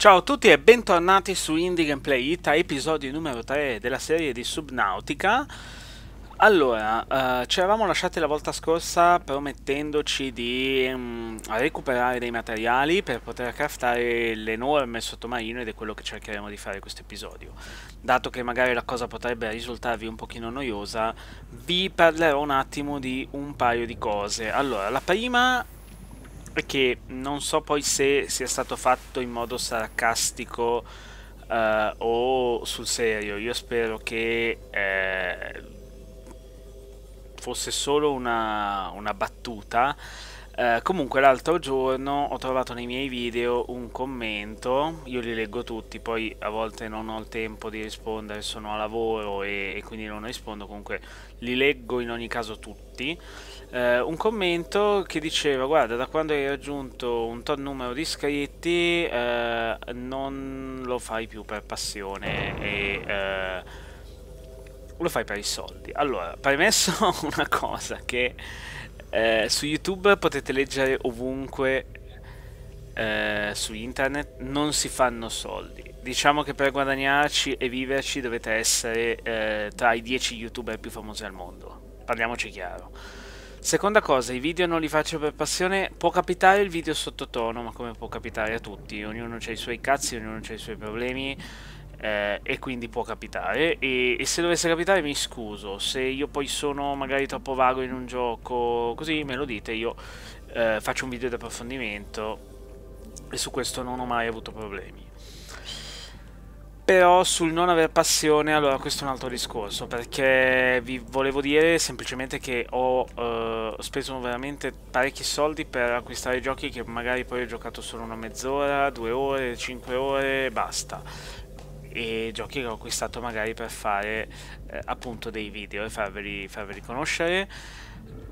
Ciao a tutti e bentornati su Indie Gameplay Ita, episodio numero 3 della serie di Subnautica. Allora, uh, ci eravamo lasciati la volta scorsa promettendoci di um, recuperare dei materiali per poter craftare l'enorme sottomarino ed è quello che cercheremo di fare in questo episodio. Dato che magari la cosa potrebbe risultarvi un pochino noiosa, vi parlerò un attimo di un paio di cose. Allora, la prima che non so poi se sia stato fatto in modo sarcastico uh, o sul serio. Io spero che eh, fosse solo una, una battuta. Uh, comunque l'altro giorno ho trovato nei miei video un commento, io li leggo tutti, poi a volte non ho il tempo di rispondere, sono a lavoro e, e quindi non rispondo, comunque li leggo in ogni caso tutti eh, un commento che diceva guarda da quando hai raggiunto un tot numero di iscritti eh, non lo fai più per passione e eh, lo fai per i soldi. Allora premesso una cosa che eh, su youtube potete leggere ovunque eh, su internet non si fanno soldi. Diciamo che per guadagnarci e viverci dovete essere eh, tra i 10 youtuber più famosi al mondo. Parliamoci chiaro Seconda cosa, i video non li faccio per passione, può capitare il video sottotono, ma come può capitare a tutti, ognuno ha i suoi cazzi, ognuno ha i suoi problemi eh, e quindi può capitare. E, e, se dovesse capitare mi scuso, se io poi sono magari troppo vago in un gioco, così me lo dite, io eh, faccio un video di approfondimento e su questo non ho mai avuto problemi. Però sul non aver passione, allora questo è un altro discorso, perché vi volevo dire semplicemente che ho eh, speso veramente parecchi soldi per acquistare giochi che magari poi ho giocato solo una mezz'ora, due ore, cinque ore, basta. E giochi che ho acquistato magari per fare eh, appunto dei video e farveli, farveli conoscere.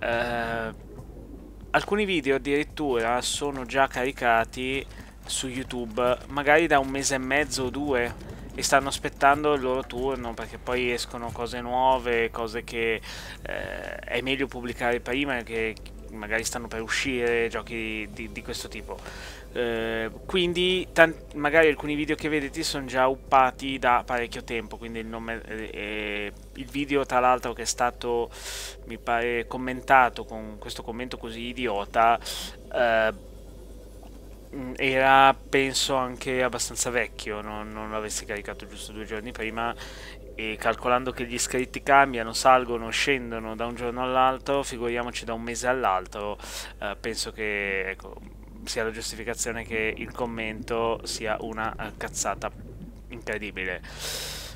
Eh, alcuni video addirittura sono già caricati su YouTube, magari da un mese e mezzo o due e stanno aspettando il loro turno perché poi escono cose nuove, cose che eh, è meglio pubblicare prima che magari stanno per uscire, giochi di, di questo tipo. Eh, quindi magari alcuni video che vedete sono già uppati da parecchio tempo, quindi il, nome, eh, il video tra l'altro che è stato mi pare commentato con questo commento così idiota eh, era penso anche abbastanza vecchio, non, non l'avessi caricato giusto due giorni prima e calcolando che gli iscritti cambiano, salgono, scendono da un giorno all'altro, figuriamoci da un mese all'altro, eh, penso che ecco, sia la giustificazione che il commento sia una eh, cazzata incredibile.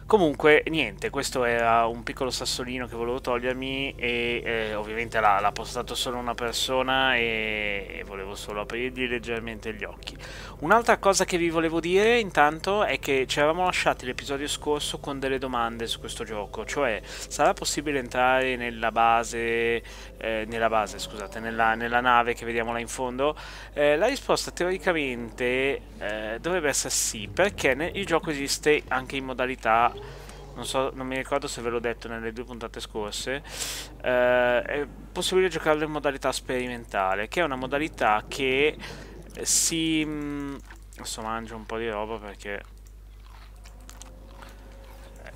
Comunque, niente, questo era un piccolo sassolino che volevo togliermi e eh, ovviamente l'ha, postato solo una persona e, e, volevo solo aprirgli leggermente gli occhi. Un'altra cosa che vi volevo dire intanto è che ci eravamo lasciati l'episodio scorso con delle domande su questo gioco, cioè sarà possibile entrare nella base, eh, nella base scusate, nella, nella, nave che vediamo là in fondo? Eh, la risposta teoricamente eh, dovrebbe essere sì, perché il gioco esiste anche in modalità non, so, non mi ricordo se ve l'ho detto nelle due puntate scorse, eh, è possibile giocarlo in modalità sperimentale, che è una modalità che si... Mh, adesso mangio un po' di roba perché...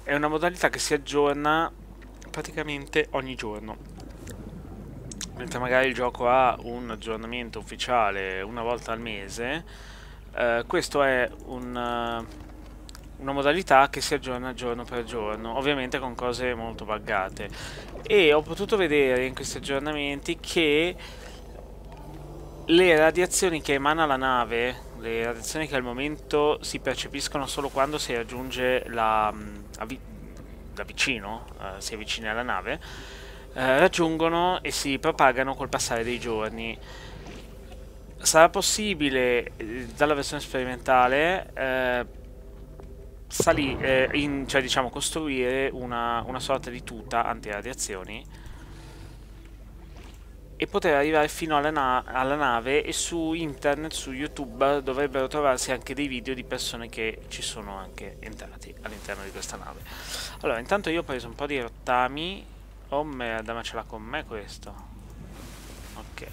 È una modalità che si aggiorna praticamente ogni giorno. Mentre magari il gioco ha un aggiornamento ufficiale una volta al mese, eh, questo è un una modalità che si aggiorna giorno per giorno, ovviamente con cose molto buggate. E ho potuto vedere in questi aggiornamenti che le radiazioni che emana la nave, le radiazioni che al momento si percepiscono solo quando si raggiunge la, da vicino, eh, si avvicina alla nave, eh, raggiungono e si propagano col passare dei giorni. Sarà possibile eh, dalla versione sperimentale eh, salì, eh, in, cioè diciamo costruire una, una sorta di tuta antiradiazioni e poter arrivare fino alla, na alla, nave e su internet, su YouTube dovrebbero trovarsi anche dei video di persone che ci sono anche entrati all'interno di questa nave. Allora, intanto io ho preso un po' di rottami. Oh merda, ma ce l'ha con me questo. Ok.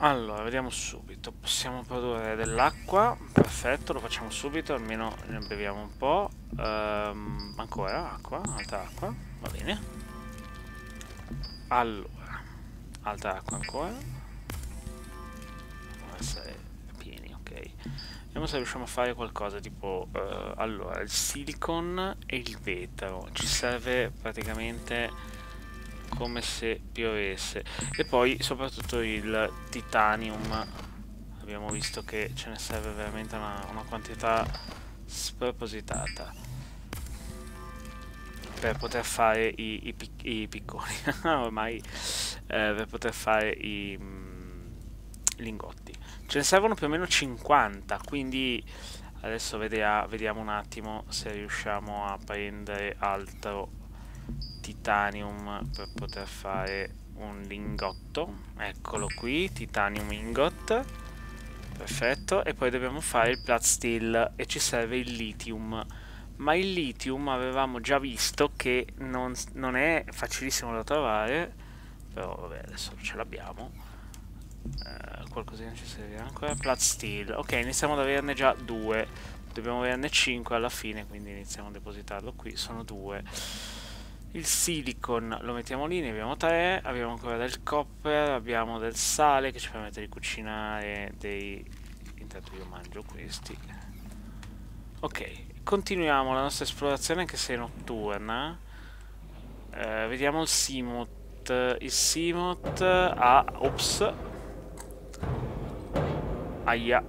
Allora, vediamo subito. Possiamo produrre dell'acqua. Perfetto, lo facciamo subito, almeno ne beviamo un po'. Um, ancora acqua, altra acqua. Va bene. Allora, altra acqua ancora. Devono essere pieni, ok. Vediamo se riusciamo a fare qualcosa tipo... Uh, allora, il silicon e il vetro. Ci serve praticamente come se piovesse. E poi soprattutto il titanium. Abbiamo visto che ce ne serve veramente una, una quantità spropositata per poter fare i, i, i picconi. Ormai eh, per poter fare i mm, lingotti. Ce ne servono più o meno 50 quindi adesso vediamo un attimo se riusciamo a prendere altro titanium per poter fare un lingotto. Eccolo qui, titanium ingot. Perfetto. E poi dobbiamo fare il plat steel e ci serve il lithium. Ma il lithium avevamo già visto che non, non è facilissimo da trovare però vabbè adesso ce l'abbiamo. Eh, qualcosina ci serve ancora? Plat steel. Ok iniziamo ad averne già due. Dobbiamo averne 5 alla fine quindi iniziamo a depositarlo qui. Sono due il silicon lo mettiamo lì, ne abbiamo tre, abbiamo ancora del copper, abbiamo del sale che ci permette di cucinare dei... intanto io mangio questi. Ok, continuiamo la nostra esplorazione anche se è notturna. Eh, vediamo il Simot. Il Simot ha... ops. Aia.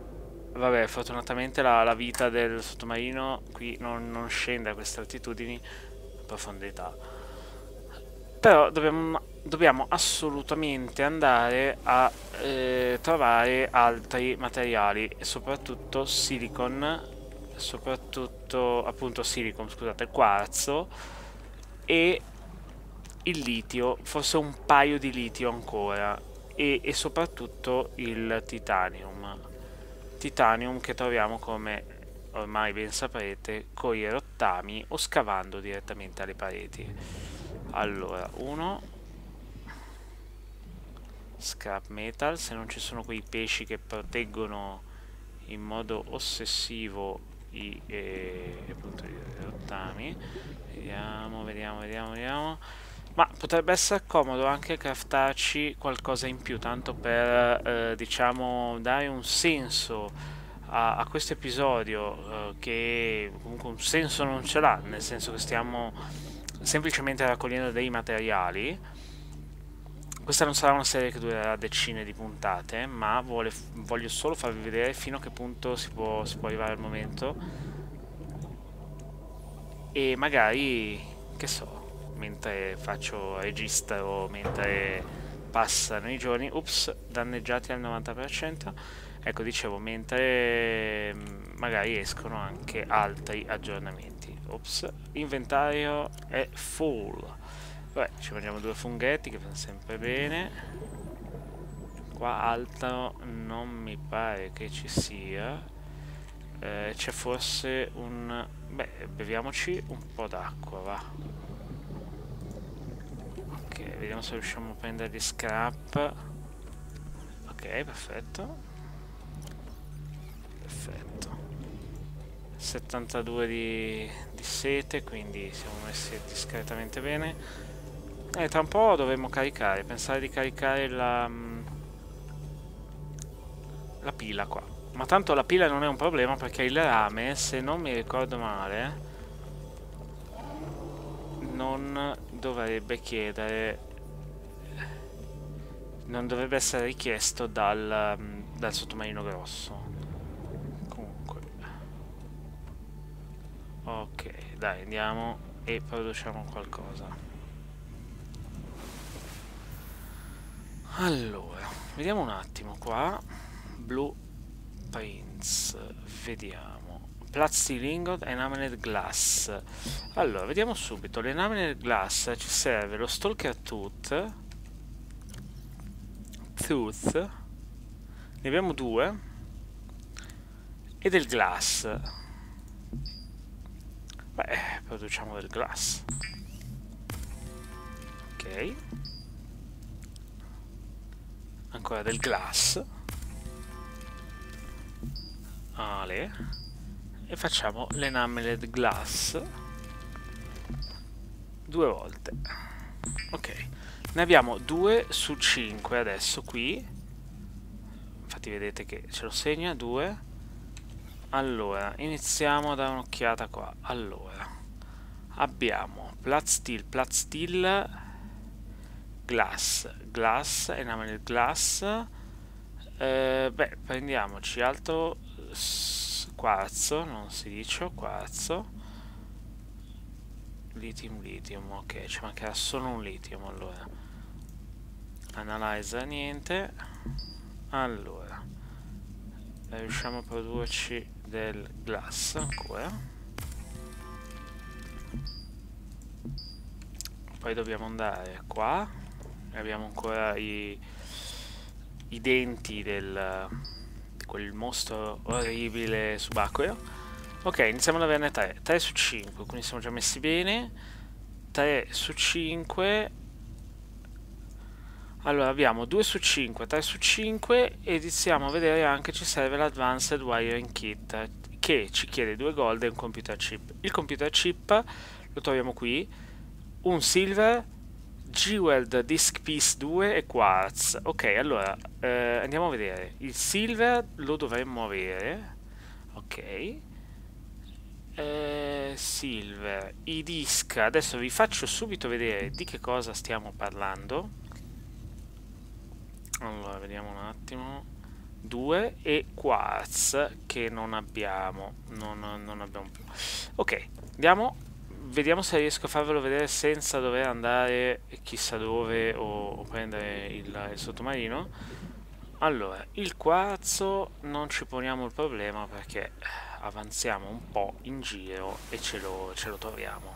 Vabbè, fortunatamente la, la vita del sottomarino qui non, non scende a queste altitudini profondità. Però dobbiamo, dobbiamo assolutamente andare a eh, trovare altri materiali soprattutto silicon soprattutto appunto silicon scusate quarzo e il litio forse un paio di litio ancora e, e soprattutto il titanium. Titanium che troviamo come ormai ben saprete, con i rottami o scavando direttamente alle pareti. Allora, uno scrap metal, se non ci sono quei pesci che proteggono in modo ossessivo i, eh, appunto, i rottami. Vediamo, vediamo, vediamo, vediamo. Ma potrebbe essere comodo anche craftarci qualcosa in più, tanto per, eh, diciamo, dare un senso a, a questo episodio eh, che comunque un senso non ce l'ha, nel senso che stiamo semplicemente raccogliendo dei materiali. Questa non sarà una serie che durerà decine di puntate, ma vuole, voglio solo farvi vedere fino a che punto si può, si può arrivare al momento. E magari, che so, mentre faccio registro, mentre passano i giorni, ups, danneggiati al 90%, ecco dicevo mentre mm, magari escono anche altri aggiornamenti. Ops inventario è full. Vabbè, ci mangiamo due funghetti che fanno sempre bene. Qua altro non mi pare che ci sia. Eh, c'è forse un beh beviamoci un po' d'acqua va. Ok vediamo se riusciamo a prendere gli scrap. Ok perfetto perfetto. 72 di, di sete quindi siamo messi discretamente bene. E tra un po' dovremmo caricare pensare di caricare la mm, la pila qua. Ma tanto la pila non è un problema perché il rame se non mi ricordo male non dovrebbe chiedere non dovrebbe essere richiesto dal, mm, dal sottomarino grosso ok dai andiamo e produciamo qualcosa. Allora vediamo un attimo qua. Blue prints vediamo. Plastic ingot enameled glass. Allora vediamo subito. L'enameled glass ci serve lo stalker tooth tooth ne abbiamo due e del glass Beh, produciamo del glass. Ok. ancora del glass. Ale. E facciamo l'enameled glass. Due volte. Ok. Ne abbiamo 2 su 5 adesso qui. Infatti vedete che ce lo segna. 2 allora iniziamo a dare un'occhiata qua. Allora abbiamo plat steel plat steel glass. Glass enamel glass. Eh, beh prendiamoci altro quarzo non si dice quarzo. Lithium lithium ok ci mancherà solo un lithium allora. Analyzer niente. Allora riusciamo a produrci del glass ancora poi dobbiamo andare qua abbiamo ancora i, i denti del, di quel mostro orribile subacqueo Ok, iniziamo ad averne 3. 3 su 5, quindi siamo già messi bene. 3 su 5. Allora abbiamo 2 su 5, 3 su 5 e iniziamo a vedere anche ci serve l'Advanced Wiring Kit che ci chiede 2 gold e un computer chip. Il computer chip lo troviamo qui, un silver, Jeweled Disk Piece 2 e Quartz. Ok, allora eh, andiamo a vedere. Il silver lo dovremmo avere. Ok eh, Silver, i disc, adesso vi faccio subito vedere di che cosa stiamo parlando. Allora, vediamo un attimo. 2 e quartz che non abbiamo, non, non abbiamo più. Ok, andiamo, vediamo se riesco a farvelo vedere senza dover andare chissà dove o, o prendere il, il sottomarino. Allora, il quarzo non ci poniamo il problema perché avanziamo un po' in giro e ce lo, ce lo troviamo.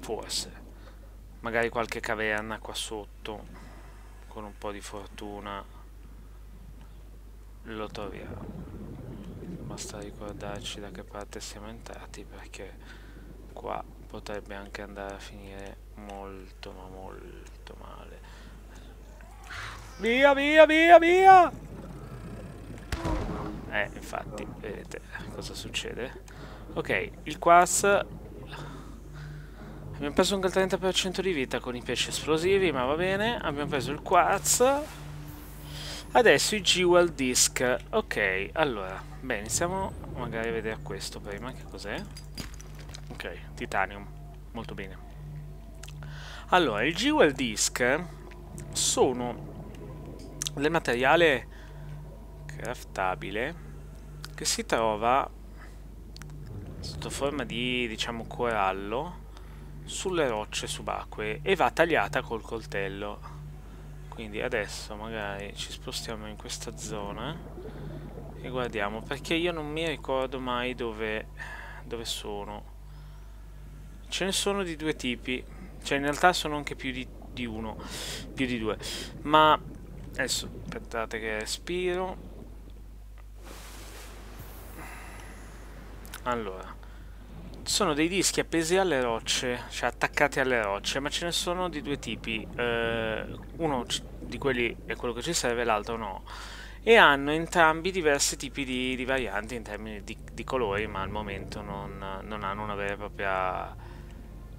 Forse. Magari qualche caverna qua sotto, con un po' di fortuna, lo troviamo. Basta ricordarci da che parte siamo entrati perché qua potrebbe anche andare a finire molto ma molto male. Via, via, via, via! Eh, infatti, vedete cosa succede. Ok, il quartz... Abbiamo preso anche il 30% di vita con i pesci esplosivi, ma va bene. Abbiamo preso il quartz. Adesso i jewel disc. Ok, allora, beh, iniziamo magari a vedere questo prima, che cos'è. Ok, titanium, molto bene. Allora, il jewel disc sono del materiale craftabile che si trova sotto forma di, diciamo, corallo sulle rocce subacquee e va tagliata col coltello. Quindi adesso magari ci spostiamo in questa zona e guardiamo, perché io non mi ricordo mai dove, dove sono. Ce ne sono di due tipi, cioè in realtà sono anche più di, di uno, più di due. Ma adesso aspettate che respiro. Allora, sono dei dischi appesi alle rocce, cioè attaccati alle rocce, ma ce ne sono di due tipi. Eh, uno di quelli è quello che ci serve, l'altro no. E hanno entrambi diversi tipi di, di varianti in termini di, di, colori, ma al momento non, non, hanno una vera e propria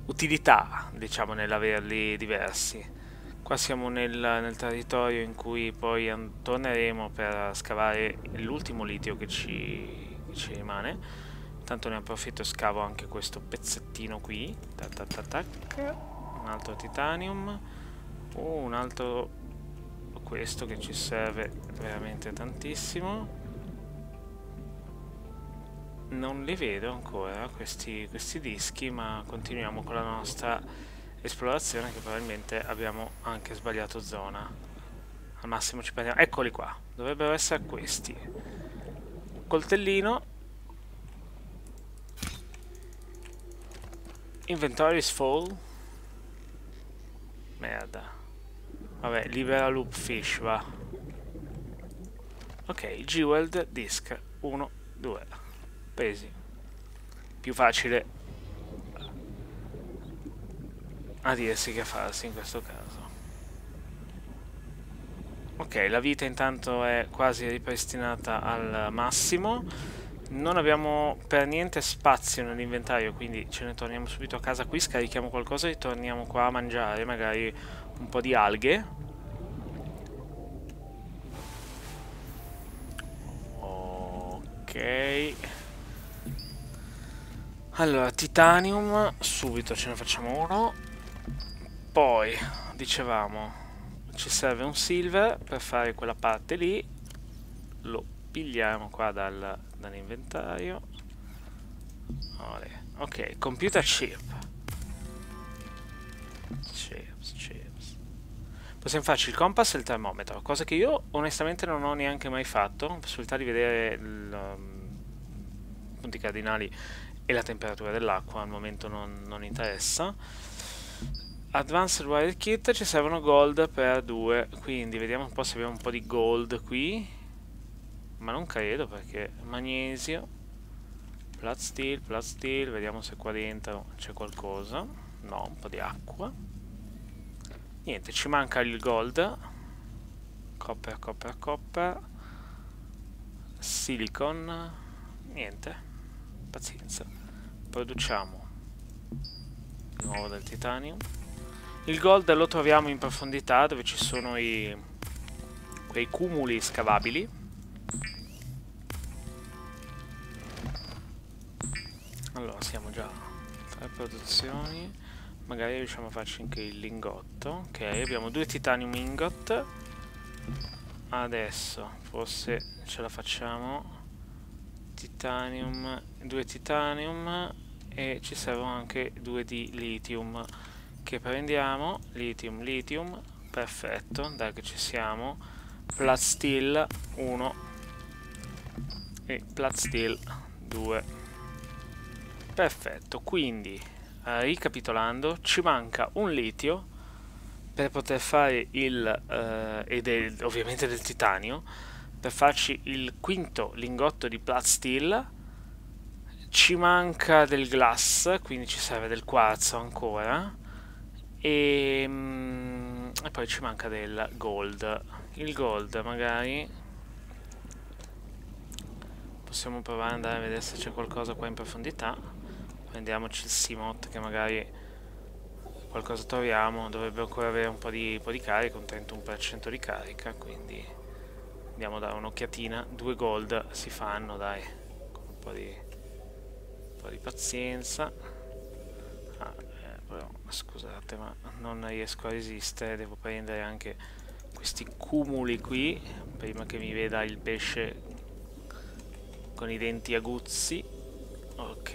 utilità, diciamo, nell'averli diversi. Qua siamo nel, nel, territorio in cui poi torneremo per scavare l'ultimo litio che ci, che ci rimane Tanto ne approfitto e scavo anche questo pezzettino qui. Tac, tac, tac. Un altro titanium. Oh, un altro questo che ci serve veramente tantissimo. Non li vedo ancora questi, questi dischi, ma continuiamo con la nostra esplorazione che probabilmente abbiamo anche sbagliato zona. Al massimo ci prendiamo... Eccoli qua, dovrebbero essere questi. Coltellino Inventory is full. Merda. Vabbè, libera loop fish, va. Ok, jeweled disc 1, 2. Pesi. Più facile a dirsi che farsi in questo caso. Ok, la vita intanto è quasi ripristinata al massimo. Non abbiamo per niente spazio nell'inventario, quindi ce ne torniamo subito a casa qui, scarichiamo qualcosa e torniamo qua a mangiare, magari un po' di alghe. Ok. Allora, titanium, subito ce ne facciamo uno. Poi, dicevamo, ci serve un silver per fare quella parte lì lo pigliamo qua dal, dall'inventario. Ok computer chip. Chips chips. Possiamo farci il compass e il termometro cosa che io onestamente non ho neanche mai fatto possibilità di vedere i um, punti cardinali e la temperatura dell'acqua al momento non, non interessa. Advanced Wire Kit ci servono gold per due quindi vediamo un po' se abbiamo un po' di gold qui ma non credo perché magnesio plat steel, plat steel vediamo se qua dentro c'è qualcosa. No, un po' di acqua. Niente, ci manca il gold. Copper, copper, copper. Silicon. Niente pazienza. Produciamo di nuovo del titanium il gold lo troviamo in profondità dove ci sono i, quei cumuli scavabili. Allora, siamo già a produzioni. Magari riusciamo a farci anche il lingotto. Ok, abbiamo due titanium ingot. Adesso, forse ce la facciamo. Titanium, due titanium e ci servono anche due di lithium che prendiamo lithium lithium perfetto dai che ci siamo plat steel 1 e plat steel 2 perfetto quindi eh, ricapitolando ci manca un litio per poter fare il eh, ed è ovviamente del titanio per farci il quinto lingotto di plat steel. Ci manca del glass quindi ci serve del quarzo ancora. E, mm, e poi ci manca del gold. Il gold magari. Possiamo provare ad andare a vedere se c'è qualcosa qua in profondità prendiamoci il Simot che magari qualcosa troviamo dovrebbe ancora avere un po' di, po di carica un 31% di carica quindi andiamo a dare un'occhiatina. Due gold si fanno dai con un po' di, un po di pazienza. Però scusate ma non riesco a resistere devo prendere anche questi cumuli qui prima che mi veda il pesce con i denti aguzzi ok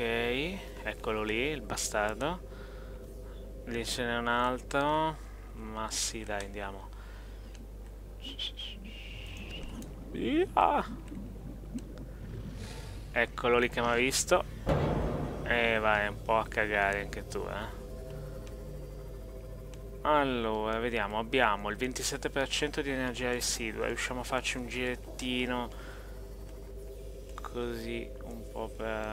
eccolo lì il bastardo. Lì ce n'è un altro ma sì dai andiamo. Eccolo lì che mi ha visto. E vai un po' a cagare anche tu eh. Allora, vediamo, abbiamo il 27% di energia residua, riusciamo a farci un girettino così un po' per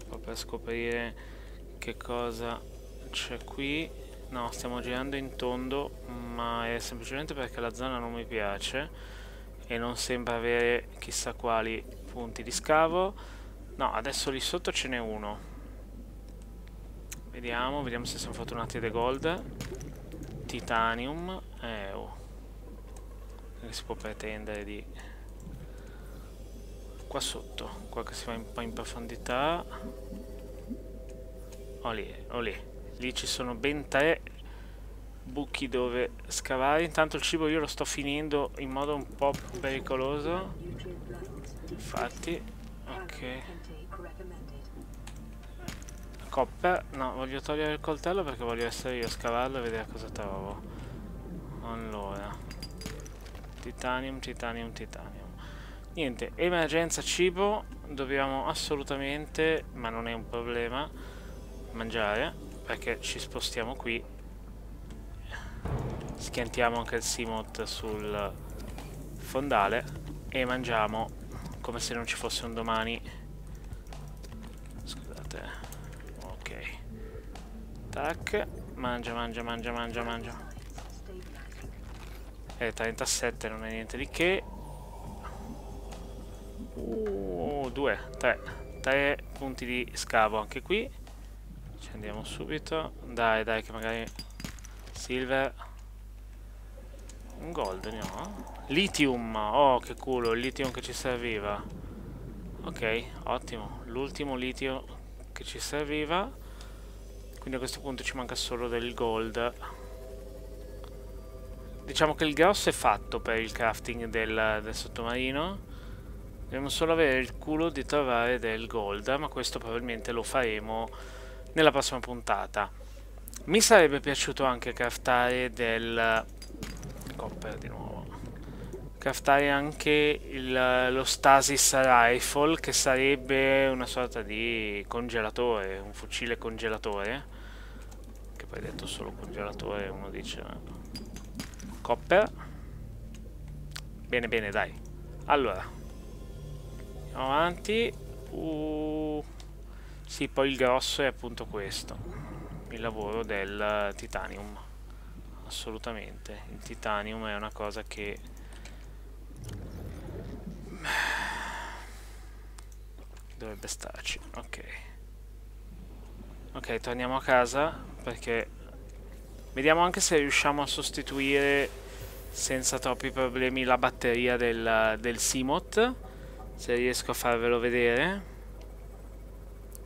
un po' per scoprire che cosa c'è qui. No, stiamo girando in tondo, ma è semplicemente perché la zona non mi piace e non sembra avere chissà quali punti di scavo. No, adesso lì sotto ce n'è uno Vediamo, vediamo se siamo fortunati dei gold. Titanium. Eh, oh. Che si può pretendere di... Qua sotto, qua che si va un po' in profondità. Oh lì, oh lì. Ci sono ben tre buchi dove scavare. Intanto il cibo io lo sto finendo in modo un po' pericoloso. Infatti, ok. Copper, no, voglio togliere il coltello perché voglio essere io a scavarlo e vedere cosa trovo. Allora, titanium, titanium, titanium. Niente, emergenza cibo, dobbiamo assolutamente, ma non è un problema, mangiare, perché ci spostiamo qui. Schiantiamo anche il Simot sul fondale e mangiamo come se non ci fosse un domani. Tac. Mangia, mangia, mangia, mangia, mangia. E 37 non è niente di che. 2, 3. 3 punti di scavo anche qui. Ci andiamo subito. Dai, dai, che magari... Silver. Un gold, no? Lithium. Oh, che culo, il lithium che ci serviva. Ok, ottimo. L'ultimo litio che ci serviva. Quindi a questo punto ci manca solo del gold. Diciamo che il grosso è fatto per il crafting del, del sottomarino. Dobbiamo solo avere il culo di trovare del gold, ma questo probabilmente lo faremo nella prossima puntata. Mi sarebbe piaciuto anche craftare del... copper di nuovo craftare anche il, lo Stasis Rifle che sarebbe una sorta di congelatore, un fucile congelatore che poi detto solo congelatore uno dice copper bene bene dai allora avanti uh, sì poi il grosso è appunto questo il lavoro del titanium assolutamente il titanium è una cosa che Dovrebbe starci, ok. Ok, torniamo a casa perché... Vediamo anche se riusciamo a sostituire senza troppi problemi la batteria del, del Simot. Se riesco a farvelo vedere.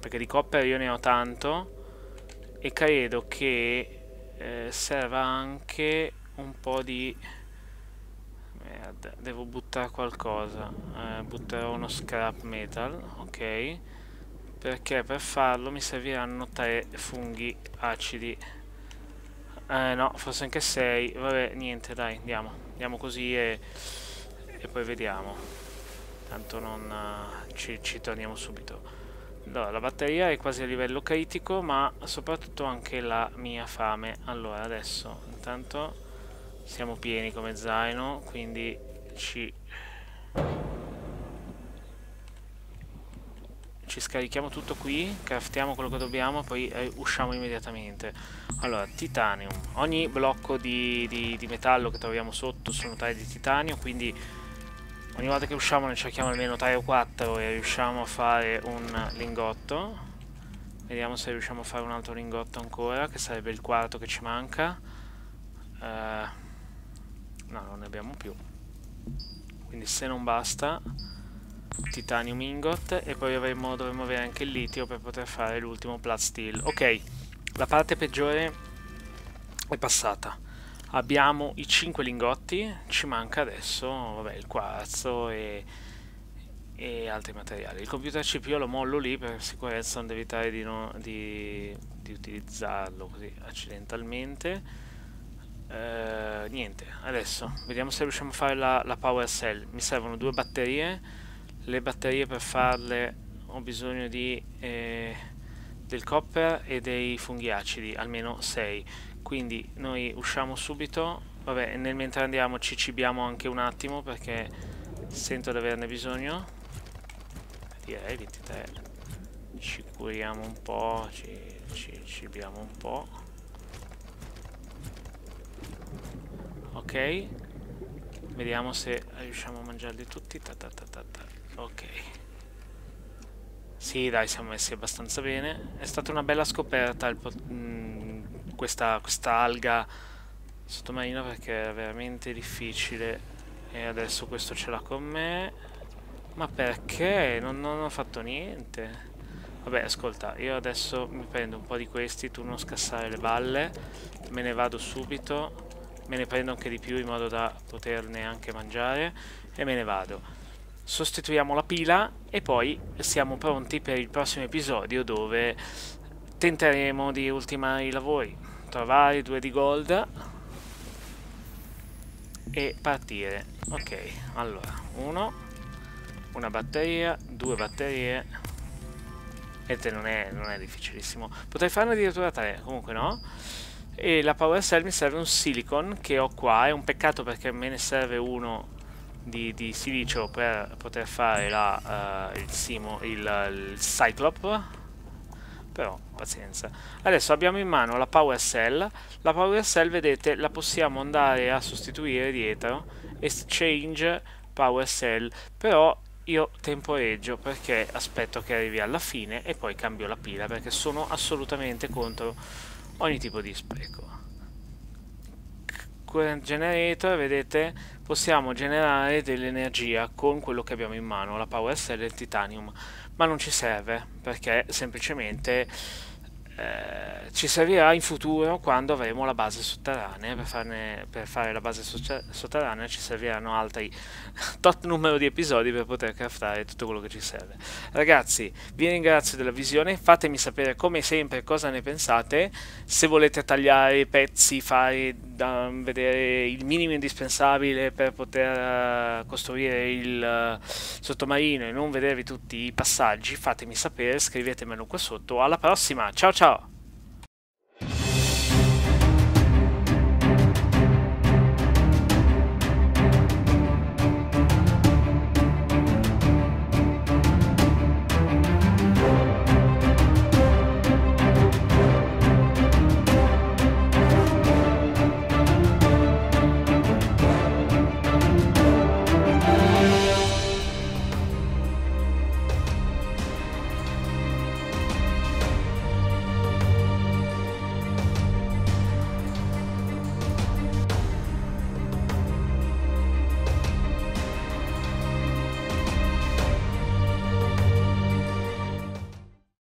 Perché di copper io ne ho tanto. E credo che eh, serva anche un po' di Merda, devo buttare qualcosa. Eh, butterò uno scrap metal, ok. Perché per farlo mi serviranno tre funghi acidi. Eh no, forse anche sei. Vabbè, niente, dai, andiamo. Andiamo così e, e poi vediamo. Tanto non uh, ci, ci torniamo subito. Allora, la batteria è quasi a livello critico, ma soprattutto anche la mia fame. Allora, adesso, intanto siamo pieni come zaino, quindi ci... Ci scarichiamo tutto qui, craftiamo quello che dobbiamo, poi eh, usciamo immediatamente. Allora, titanium. Ogni blocco di, di, di metallo che troviamo sotto sono tagli di titanio, quindi ogni volta che usciamo ne cerchiamo almeno 3 o 4 e riusciamo a fare un lingotto. Vediamo se riusciamo a fare un altro lingotto ancora, che sarebbe il quarto che ci manca. Uh, no non ne abbiamo più quindi se non basta titanium ingot e poi avremo, dovremo avere anche il litio per poter fare l'ultimo plat steel ok la parte peggiore è passata abbiamo i 5 lingotti ci manca adesso vabbè, il quarzo e, e altri materiali il computer CPU lo mollo lì per sicurezza onde evitare di, no, di, di utilizzarlo così accidentalmente eh, niente, adesso vediamo se riusciamo a fare la, la power cell. Mi servono due batterie. Le batterie per farle ho bisogno di, eh, del copper e dei funghi acidi, almeno 6. Quindi noi usciamo subito. Vabbè, nel mentre andiamo ci cibiamo anche un attimo perché sento di averne bisogno. Direi 23. Ci curiamo un po', ci, ci cibiamo un po'. ok vediamo se riusciamo a mangiarli tutti ta ta ta ta ta. ok sì dai siamo messi abbastanza bene è stata una bella scoperta il, mm, questa, questa alga sottomarina perché era veramente difficile. E adesso questo ce l'ha con me. Ma perché? Non, non ho fatto niente. Vabbè, ascolta, io adesso mi prendo un po' di questi, tu non scassare le balle, me ne vado subito. Me ne prendo anche di più in modo da poterne anche mangiare. E me ne vado. Sostituiamo la pila e poi siamo pronti per il prossimo episodio dove tenteremo di ultimare i lavori trovare due di gold. E partire. Ok allora uno una batteria due batterie. E non è, non è difficilissimo. Potrei farne addirittura tre comunque no? E la power cell mi serve un silicon che ho qua, è un peccato perché me ne serve uno di, di silicio per poter fare la, uh, il, simo, il, il Cyclop però pazienza. Adesso abbiamo in mano la Power Cell, la Power Cell vedete la possiamo andare a sostituire dietro, Exchange Power Cell, però io temporeggio perché aspetto che arrivi alla fine e poi cambio la pila perché sono assolutamente contro ogni tipo di spreco. Current Generator, vedete, possiamo generare dell'energia con quello che abbiamo in mano, la Power Cell e il Titanium ma non ci serve perché semplicemente eh, ci servirà in futuro quando avremo la base sotterranea. Per, farne, per fare la base sotterranea ci serviranno altri tot numero di episodi per poter craftare tutto quello che ci serve. Ragazzi vi ringrazio della visione. Fatemi sapere come sempre cosa ne pensate. Se volete tagliare i pezzi fare da vedere il minimo indispensabile per poter uh, costruire il uh, sottomarino e non vedervi tutti i passaggi fatemi sapere scrivetemelo qua sotto. Alla prossima. Ciao ciao